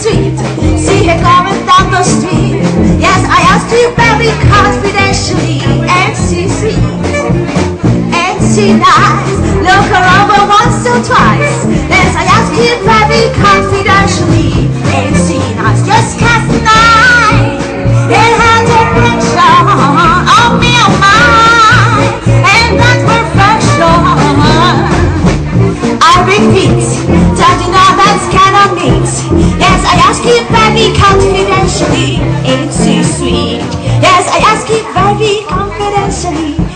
Sweet, see her coming down the street. Yes, I asked you very confidentially, and she's sweet, and she's nice. I ask it very confidentially, it's too sweet. Yes, I ask it very confidentially.